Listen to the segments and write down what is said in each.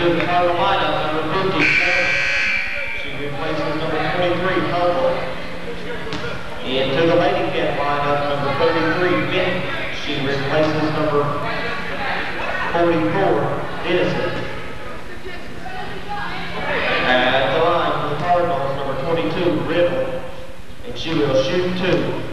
to the Carolina, number fifty-seven, She replaces number 23, Pogo. And to the Lady Cat lineup, number 33, Bent. She replaces number 44, Edison. At the line for the Cardinals, number 22, Riddle. And she will shoot two.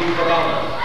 She will